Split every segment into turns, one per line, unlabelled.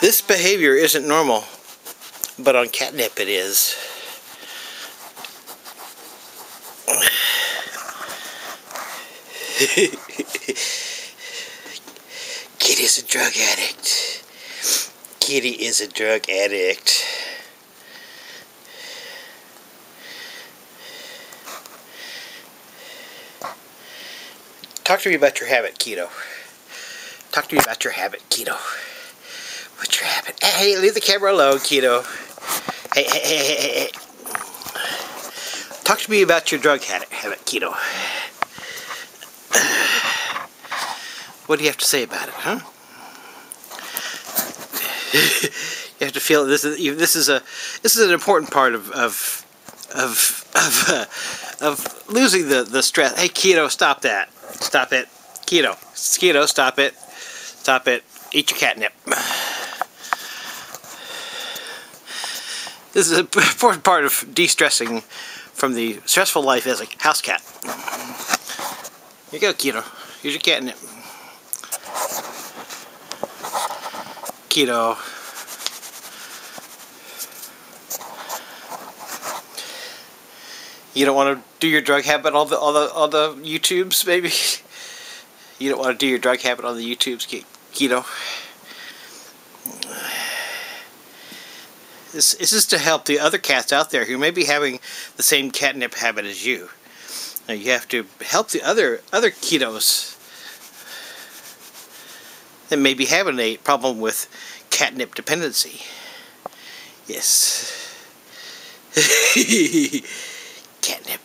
This behavior isn't normal, but on catnip it is. Kitty is a drug addict. Kitty is a drug addict. Talk to me about your habit, Keto. Talk to me about your habit, Keto. What's habit? Hey, leave the camera alone, Keto. Hey, hey, hey, hey, hey. Talk to me about your drug habit, habit, Keto. What do you have to say about it, huh? you have to feel this is this is a this is an important part of of of of, uh, of losing the the stress. Hey, keto, stop that! Stop it, keto, keto, stop it, stop it. Eat your catnip. This is an important part of de-stressing from the stressful life as a house cat. Here you go, keto. Here's your catnip. Keto. You don't want to do your drug habit on the on the on the YouTubes, maybe. You don't want to do your drug habit on the YouTubes, keto. This, this is to help the other cats out there who may be having the same catnip habit as you. Now you have to help the other other ketos that may be having a problem with catnip dependency. Yes. catnip.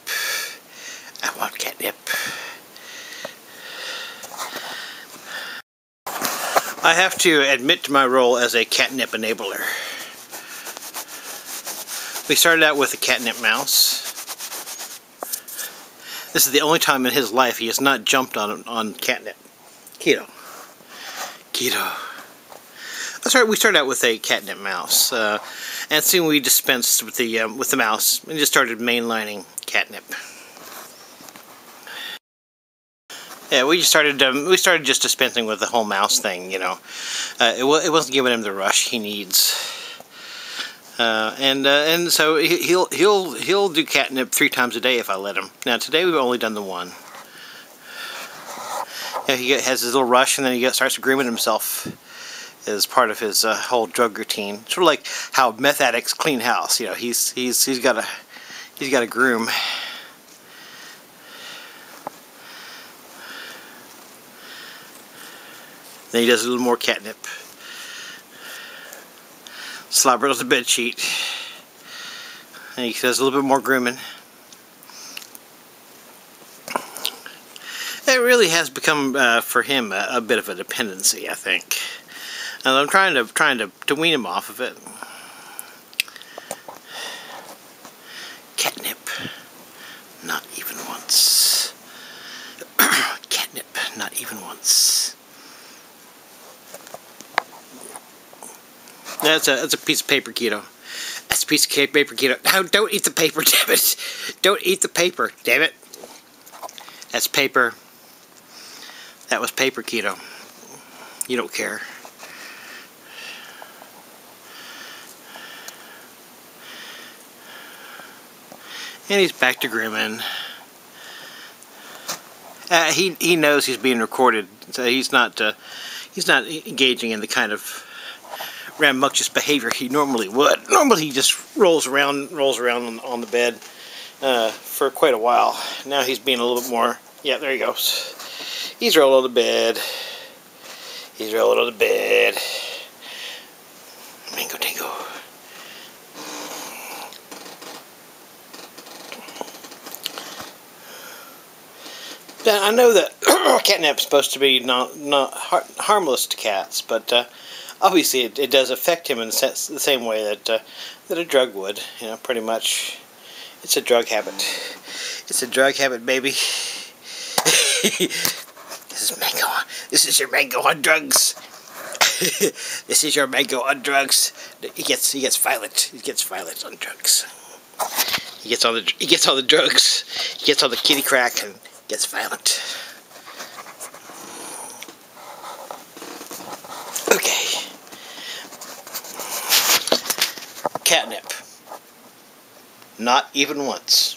I want catnip. I have to admit to my role as a catnip enabler. We started out with a catnip mouse. This is the only time in his life he has not jumped on on catnip. Keto. Keto. That's right. We started out with a catnip mouse, uh, and soon we dispensed with the um, with the mouse and just started mainlining catnip. Yeah, we just started. Um, we started just dispensing with the whole mouse thing. You know, uh, it, it wasn't giving him the rush he needs. Uh, and uh, and so he'll he'll he'll do catnip three times a day if I let him. Now today we've only done the one. Yeah, he has his little rush, and then he starts grooming himself as part of his uh, whole drug routine. Sort of like how meth addicts clean house. You know, he's he's he's got a he's got a groom. Then he does a little more catnip. Slobber on the bed sheet. And he does a little bit more grooming. It really has become uh, for him a, a, bit of a dependency, I think. And I'm trying to trying to, to wean him off of it. Catnip. Not even once. Catnip. Not even once. That's a that's a piece of paper keto. That's a piece of paper keto. No, don't eat the paper, damn it. Don't eat the paper, damn it. That's paper. That was paper keto. You don't care. And he's back to grooming. Uh, he he knows he's being recorded, so he's not uh, he's not engaging in the kind of rambunctious behavior he normally would. Normally he just rolls around rolls around on, on the bed uh, for quite a while. Now he's being a little bit more. Yeah, there he goes. He's rolling on the bed. He's rolling on the bed. Mango Tango. I know that catnip is supposed to be not not har harmless to cats, but uh, obviously it, it, does affect him in the, sense, the same way that uh, that a drug would. You know, pretty much, it's a drug habit. It's a drug habit, baby. this is mango. This is your mango on drugs. this is your mango on drugs. He gets he gets violent. He gets violent on drugs. He gets all the he gets all the drugs. He gets all the kitty crack and gets violent. Catnip. Not even once.